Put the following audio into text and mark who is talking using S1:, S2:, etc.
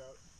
S1: out.